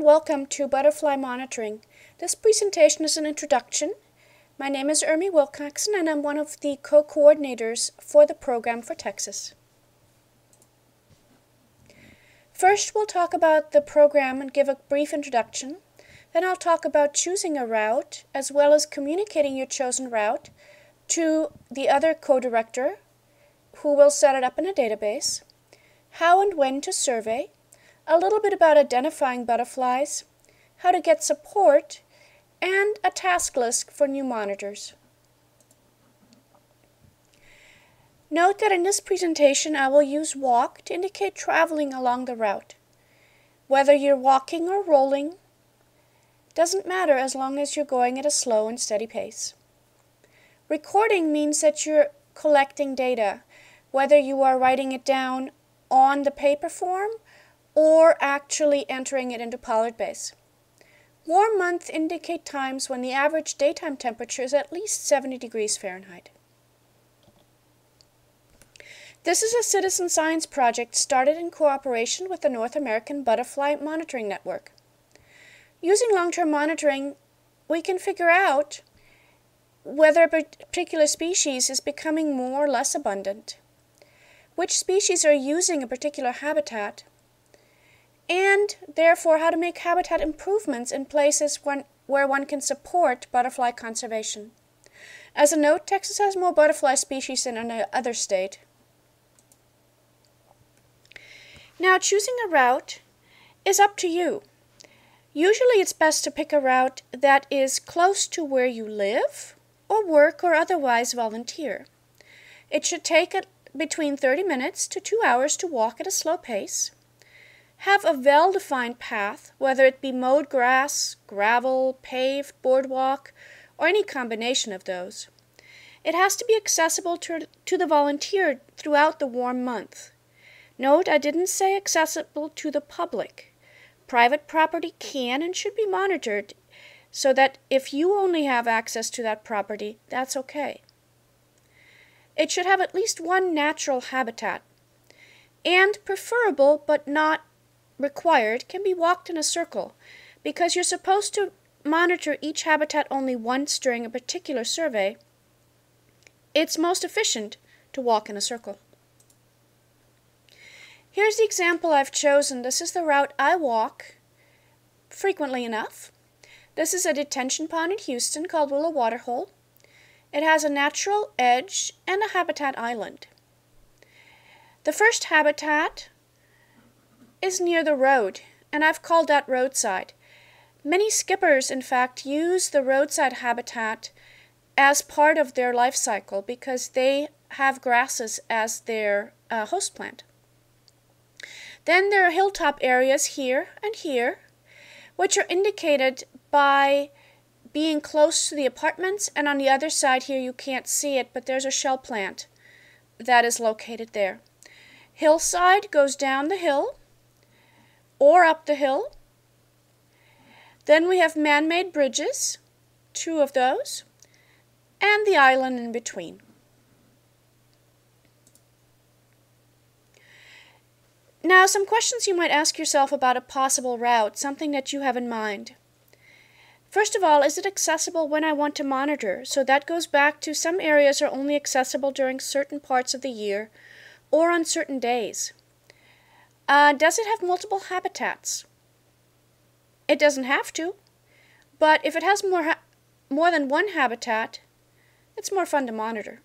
and welcome to Butterfly Monitoring. This presentation is an introduction. My name is Ermi Wilcoxon and I'm one of the co-coordinators for the program for Texas. First, we'll talk about the program and give a brief introduction. Then I'll talk about choosing a route as well as communicating your chosen route to the other co-director who will set it up in a database, how and when to survey, a little bit about identifying butterflies, how to get support, and a task list for new monitors. Note that in this presentation I will use walk to indicate traveling along the route. Whether you're walking or rolling doesn't matter as long as you're going at a slow and steady pace. Recording means that you're collecting data, whether you are writing it down on the paper form or actually entering it into PollardBase. Warm months indicate times when the average daytime temperature is at least 70 degrees Fahrenheit. This is a citizen science project started in cooperation with the North American Butterfly Monitoring Network. Using long-term monitoring, we can figure out whether a particular species is becoming more or less abundant, which species are using a particular habitat, and therefore how to make habitat improvements in places when, where one can support butterfly conservation. As a note, Texas has more butterfly species than any other state. Now, choosing a route is up to you. Usually it's best to pick a route that is close to where you live or work or otherwise volunteer. It should take between 30 minutes to 2 hours to walk at a slow pace. Have a well-defined path, whether it be mowed grass, gravel, paved, boardwalk, or any combination of those. It has to be accessible to, to the volunteer throughout the warm month. Note, I didn't say accessible to the public. Private property can and should be monitored so that if you only have access to that property, that's okay. It should have at least one natural habitat, and preferable but not required can be walked in a circle because you're supposed to monitor each habitat only once during a particular survey. It's most efficient to walk in a circle. Here's the example I've chosen. This is the route I walk frequently enough. This is a detention pond in Houston called Willow Waterhole. It has a natural edge and a habitat island. The first habitat is near the road, and I've called that roadside. Many skippers, in fact, use the roadside habitat as part of their life cycle because they have grasses as their uh, host plant. Then there are hilltop areas here and here, which are indicated by being close to the apartments, and on the other side here you can't see it, but there's a shell plant that is located there. Hillside goes down the hill, or up the hill. Then we have man-made bridges, two of those, and the island in between. Now, some questions you might ask yourself about a possible route, something that you have in mind. First of all, is it accessible when I want to monitor? So that goes back to some areas are only accessible during certain parts of the year or on certain days. Uh, does it have multiple habitats? It doesn't have to, but if it has more, more than one habitat, it's more fun to monitor.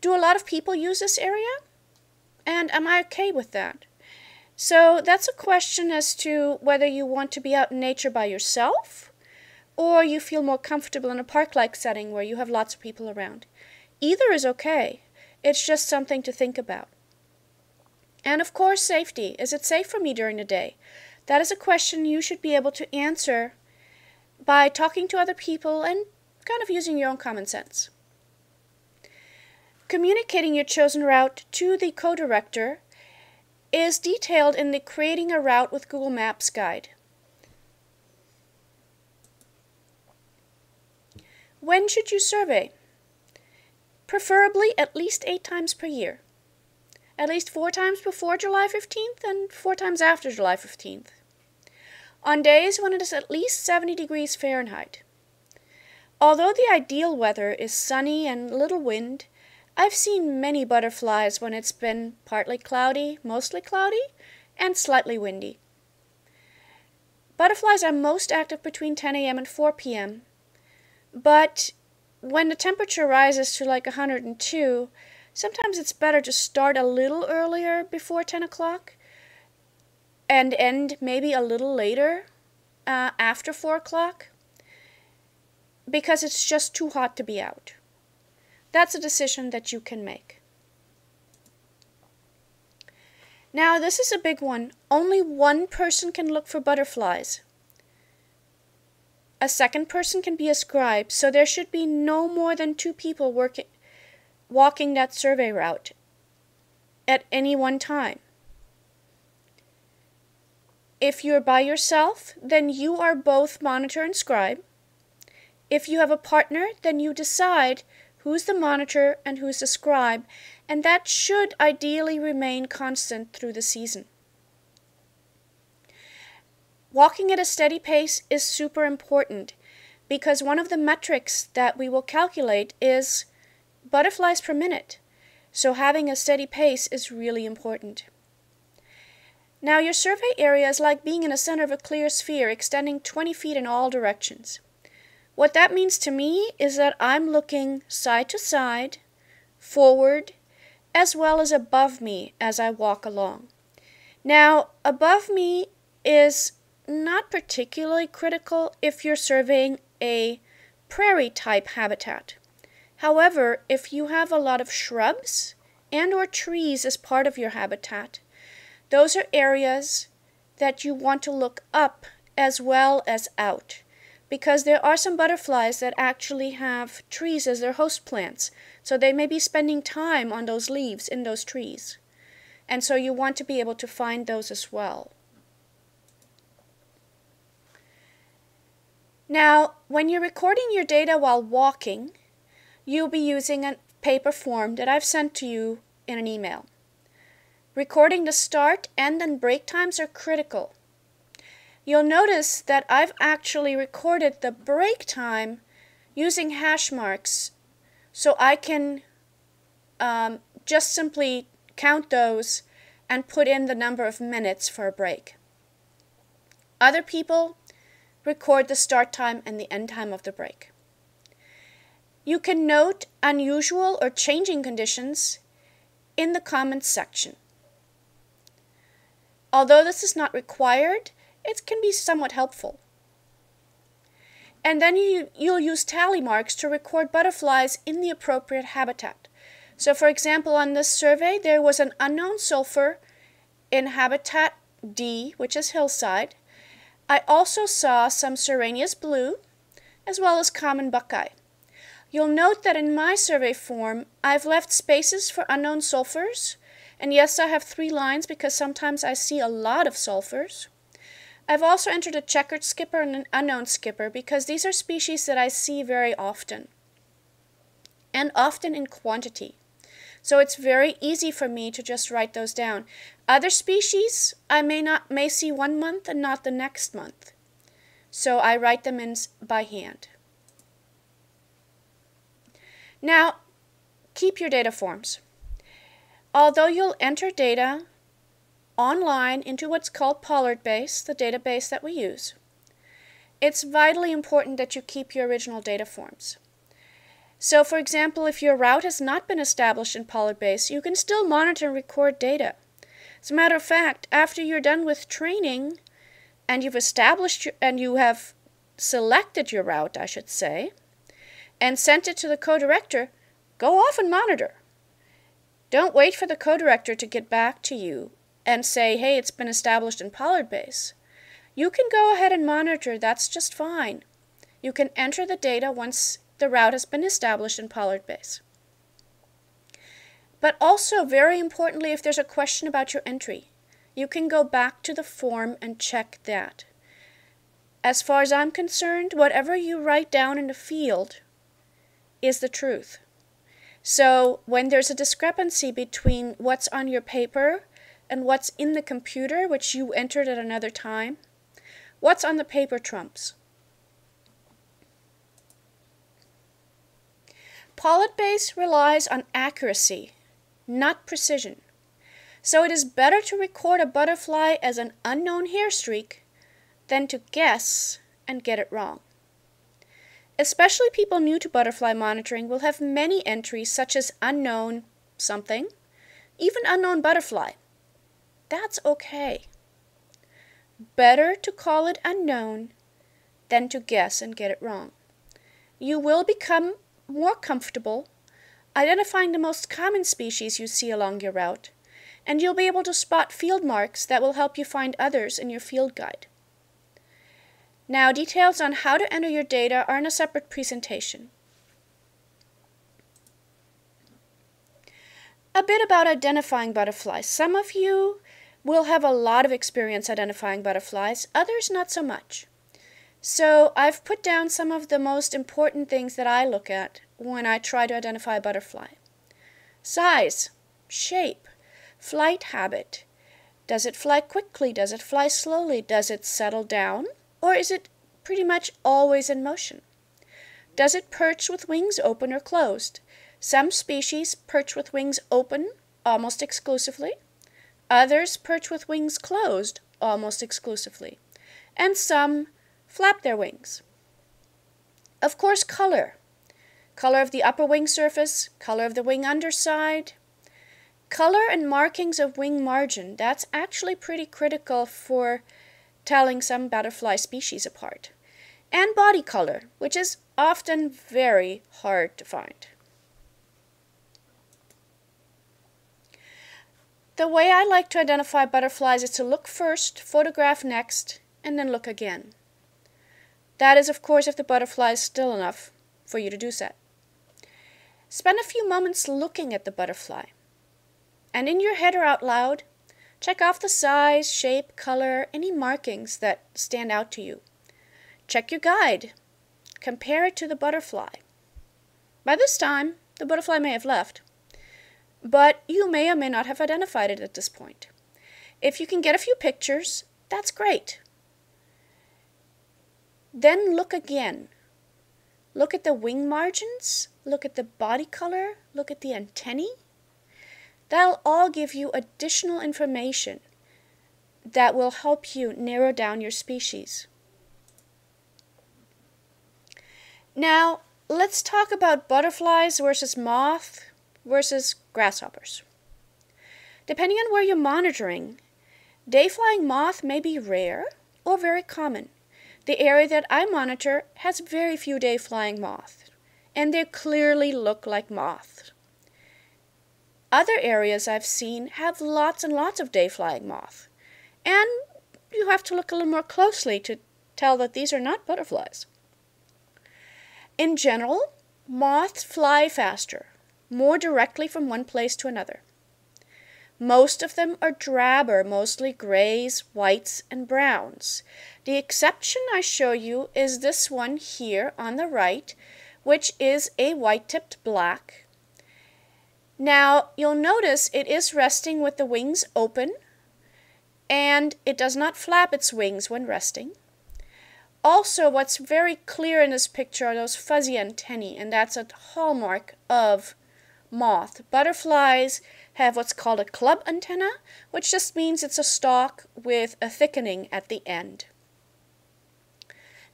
Do a lot of people use this area? And am I okay with that? So that's a question as to whether you want to be out in nature by yourself or you feel more comfortable in a park-like setting where you have lots of people around. Either is okay. It's just something to think about. And of course, safety. Is it safe for me during the day? That is a question you should be able to answer by talking to other people and kind of using your own common sense. Communicating your chosen route to the co-director is detailed in the Creating a Route with Google Maps guide. When should you survey? Preferably at least eight times per year at least four times before July 15th and four times after July 15th. on days when it is at least 70 degrees Fahrenheit. Although the ideal weather is sunny and little wind, I've seen many butterflies when it's been partly cloudy, mostly cloudy, and slightly windy. Butterflies are most active between 10 a.m. and 4 p.m. But when the temperature rises to like 102, sometimes it's better to start a little earlier before 10 o'clock and end maybe a little later uh, after 4 o'clock because it's just too hot to be out. That's a decision that you can make. Now, this is a big one. Only one person can look for butterflies. A second person can be a scribe, so there should be no more than two people working, walking that survey route at any one time. If you're by yourself, then you are both monitor and scribe. If you have a partner, then you decide who's the monitor and who's the scribe, and that should ideally remain constant through the season. Walking at a steady pace is super important because one of the metrics that we will calculate is butterflies per minute. So having a steady pace is really important. Now your survey area is like being in the center of a clear sphere extending 20 feet in all directions. What that means to me is that I'm looking side to side, forward, as well as above me as I walk along. Now, above me is not particularly critical if you're surveying a prairie type habitat. However, if you have a lot of shrubs and or trees as part of your habitat, those are areas that you want to look up as well as out because there are some butterflies that actually have trees as their host plants. So they may be spending time on those leaves in those trees. And so you want to be able to find those as well. Now, when you're recording your data while walking, you'll be using a paper form that I've sent to you in an email. Recording the start, end, and break times are critical You'll notice that I've actually recorded the break time using hash marks so I can um, just simply count those and put in the number of minutes for a break. Other people record the start time and the end time of the break. You can note unusual or changing conditions in the comments section. Although this is not required, it can be somewhat helpful. And then you, you'll use tally marks to record butterflies in the appropriate habitat. So for example, on this survey, there was an unknown sulfur in habitat D, which is hillside. I also saw some Ceraunus blue, as well as common buckeye. You'll note that in my survey form, I've left spaces for unknown sulfurs. And yes, I have three lines because sometimes I see a lot of sulfurs. I've also entered a checkered skipper and an unknown skipper because these are species that I see very often and often in quantity. So it's very easy for me to just write those down. Other species I may not may see one month and not the next month. So I write them in by hand. Now, keep your data forms. Although you'll enter data online into what's called Pollard Base, the database that we use. It's vitally important that you keep your original data forms. So, for example, if your route has not been established in Pollard Base, you can still monitor and record data. As a matter of fact, after you're done with training and you've established your, and you have selected your route, I should say, and sent it to the co-director, go off and monitor. Don't wait for the co-director to get back to you and say, hey, it's been established in Pollard Base. You can go ahead and monitor, that's just fine. You can enter the data once the route has been established in Pollard Base. But also, very importantly, if there's a question about your entry, you can go back to the form and check that. As far as I'm concerned, whatever you write down in the field is the truth. So when there's a discrepancy between what's on your paper and what's in the computer, which you entered at another time, What's on the paper trumps. Pollard Base relies on accuracy, not precision. So it is better to record a butterfly as an unknown hair streak than to guess and get it wrong. Especially people new to butterfly monitoring will have many entries such as unknown something, even unknown butterfly. That's okay. Better to call it unknown than to guess and get it wrong. You will become more comfortable identifying the most common species you see along your route, and you'll be able to spot field marks that will help you find others in your field guide. Now, details on how to enter your data are in a separate presentation. A bit about identifying butterflies. Some of you will have a lot of experience identifying butterflies, others not so much. So I've put down some of the most important things that I look at when I try to identify a butterfly. Size, shape, flight habit. Does it fly quickly? Does it fly slowly? Does it settle down? Or is it pretty much always in motion? Does it perch with wings open or closed? Some species perch with wings open almost exclusively. Others perch with wings closed almost exclusively. And some flap their wings. Of course, color. Color of the upper wing surface, color of the wing underside. Color and markings of wing margin, that's actually pretty critical for telling some butterfly species apart. And body color, which is often very hard to find. The way I like to identify butterflies is to look first, photograph next, and then look again. That is, of course, if the butterfly is still enough for you to do so. Spend a few moments looking at the butterfly. And in your head or out loud, check off the size, shape, color, any markings that stand out to you. Check your guide. Compare it to the butterfly. By this time, the butterfly may have left, but you may or may not have identified it at this point. If you can get a few pictures, that's great. Then look again. Look at the wing margins, look at the body color, look at the antennae. That'll all give you additional information that will help you narrow down your species. Now, let's talk about butterflies versus moth versus grasshoppers. Depending on where you're monitoring, day flying moth may be rare or very common. The area that I monitor has very few day flying moths, and they clearly look like moths. Other areas I've seen have lots and lots of day flying moth, and you have to look a little more closely to tell that these are not butterflies. In general, moths fly faster, more directly from one place to another. Most of them are drabber, mostly grays, whites, and browns. The exception I show you is this one here on the right, which is a white-tipped black. Now, you'll notice it is resting with the wings open, and it does not flap its wings when resting. Also, what's very clear in this picture are those fuzzy antennae, and that's a hallmark of moth. Butterflies have what's called a club antenna, which just means it's a stalk with a thickening at the end.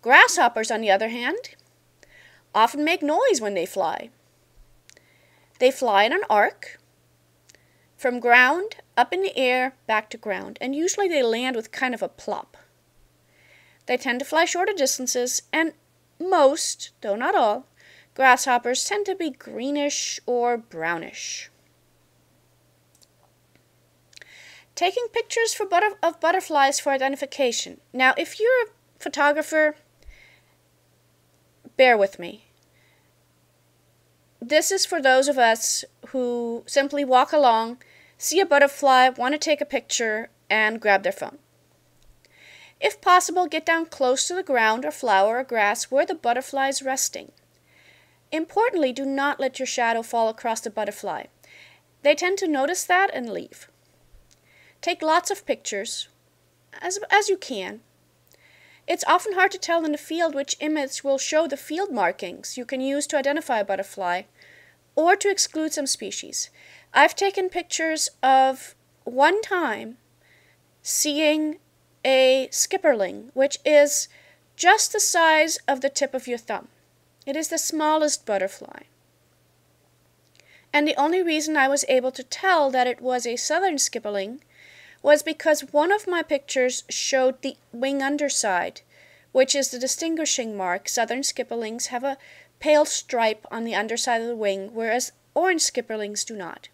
Grasshoppers, on the other hand, often make noise when they fly. They fly in an arc from ground up in the air back to ground, and usually they land with kind of a plop. They tend to fly shorter distances, and most, though not all, grasshoppers tend to be greenish or brownish. Taking pictures for butter of butterflies for identification. Now, if you're a photographer, bear with me. This is for those of us who simply walk along, see a butterfly, want to take a picture, and grab their phone. If possible, get down close to the ground or flower or grass where the butterfly is resting. Importantly, do not let your shadow fall across the butterfly. They tend to notice that and leave. Take lots of pictures, as, as you can. It's often hard to tell in the field which image will show the field markings you can use to identify a butterfly or to exclude some species. I've taken pictures of one time seeing a skipperling, which is just the size of the tip of your thumb. It is the smallest butterfly. And the only reason I was able to tell that it was a southern skipperling was because one of my pictures showed the wing underside, which is the distinguishing mark. Southern skipperlings have a pale stripe on the underside of the wing, whereas orange skipperlings do not.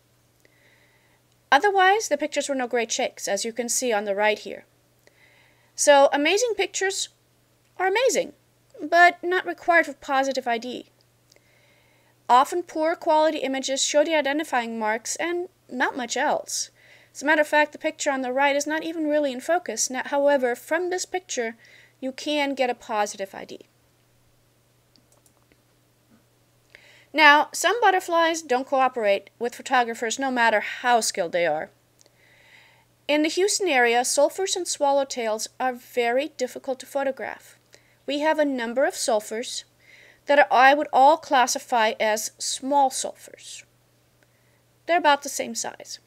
Otherwise, the pictures were no great shakes, as you can see on the right here. So, amazing pictures are amazing, but not required for positive ID. Often, poor quality images show the identifying marks and not much else. As a matter of fact, the picture on the right is not even really in focus. Now, however, from this picture, you can get a positive ID. Now, some butterflies don't cooperate with photographers no matter how skilled they are. In the Houston area, sulfurs and swallowtails are very difficult to photograph. We have a number of sulfurs that I would all classify as small sulfurs. They're about the same size.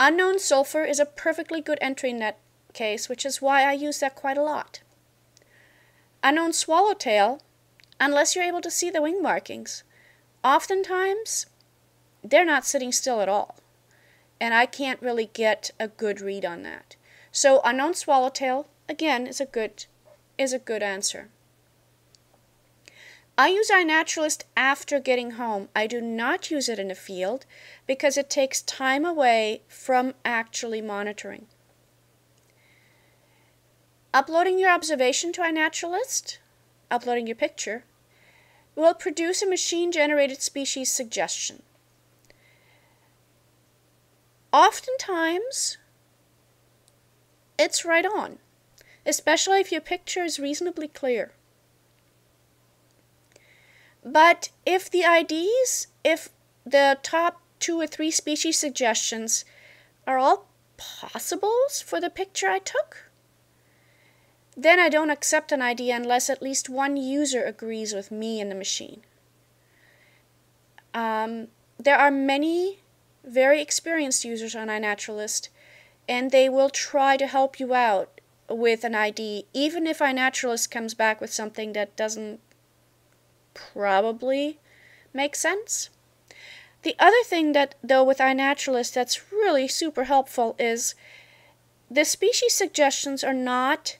Unknown sulfur is a perfectly good entry that case, which is why I use that quite a lot. Unknown swallowtail, unless you're able to see the wing markings, oftentimes they're not sitting still at all. And I can't really get a good read on that. So unknown swallowtail, again, is a good is a good answer. I use iNaturalist after getting home. I do not use it in the field because it takes time away from actually monitoring. Uploading your observation to iNaturalist, uploading your picture, will produce a machine-generated species suggestion. Oftentimes, it's right on, especially if your picture is reasonably clear. But if the IDs, if the top two or three species suggestions are all possibles for the picture I took, then I don't accept an ID unless at least one user agrees with me and the machine. Um, there are many very experienced users on iNaturalist, and they will try to help you out with an ID, even if iNaturalist comes back with something that doesn't probably make sense. The other thing that, though, with iNaturalist that's really super helpful is the species suggestions are not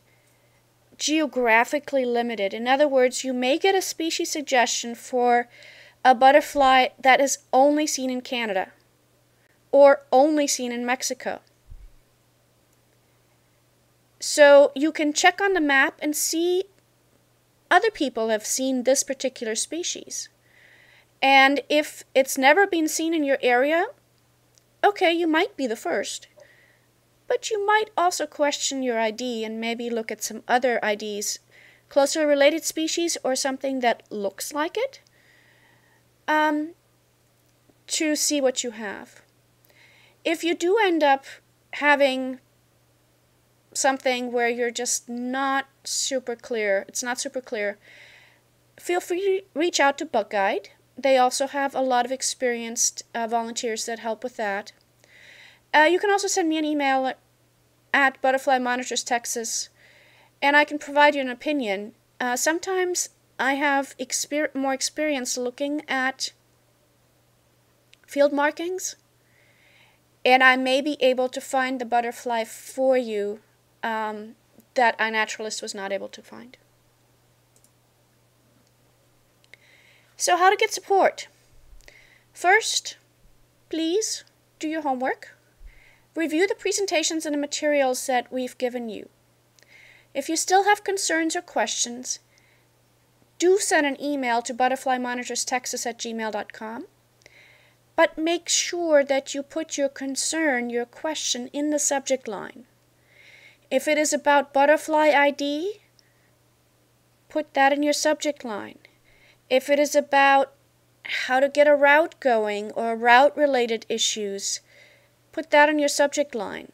geographically limited. In other words, you may get a species suggestion for a butterfly that is only seen in Canada or only seen in Mexico. So you can check on the map and see other people have seen this particular species. And if it's never been seen in your area, okay, you might be the first. But you might also question your ID and maybe look at some other IDs, closely related species or something that looks like it, um, to see what you have. If you do end up having something where you're just not super clear, it's not super clear, feel free to reach out to Bug Guide. They also have a lot of experienced uh, volunteers that help with that. Uh, you can also send me an email at, Butterfly Monitors Texas, and I can provide you an opinion. Uh, sometimes I have exper more experience looking at field markings, and I may be able to find the butterfly for you um, that iNaturalist was not able to find. So, how to get support? First, please do your homework. Review the presentations and the materials that we've given you. If you still have concerns or questions, do send an email to butterflymonitorsTexas at gmail.com. But make sure that you put your concern, your question, in the subject line. If it is about butterfly ID, put that in your subject line. If it is about how to get a route going or route related issues, put that in your subject line.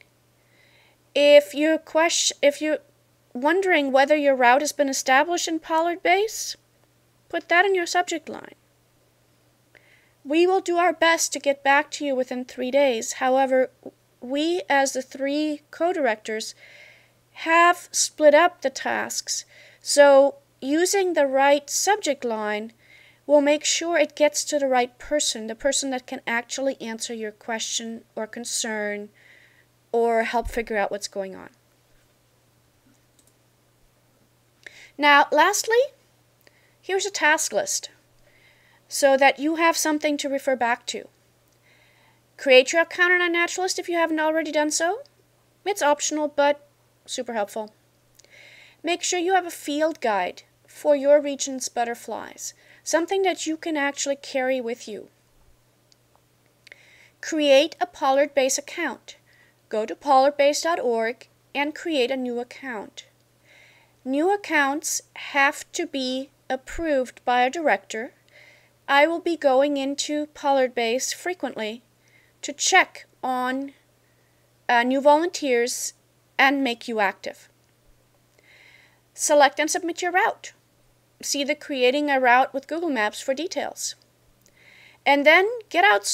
If your question if your wondering whether your route has been established in Pollard Base, put that in your subject line. We will do our best to get back to you within three days. However, we, as the three co directors, have split up the tasks. So, using the right subject line will make sure it gets to the right person, the person that can actually answer your question or concern or help figure out what's going on. Now, lastly, here's a task list so that you have something to refer back to. Create your account on iNaturalist if you haven't already done so. It's optional, but super helpful. Make sure you have a field guide for your region's butterflies, something that you can actually carry with you. Create a Pollard Base account. Go to pollardbase.org and create a new account. New accounts have to be approved by a director. I will be going into Pollard Base frequently to check on uh, new volunteers and make you active. Select and submit your route. See the Creating a Route with Google Maps for details. And then get out,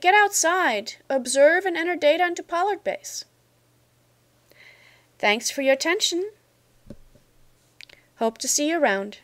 get outside, observe and enter data into Pollard Base. Thanks for your attention. Hope to see you around.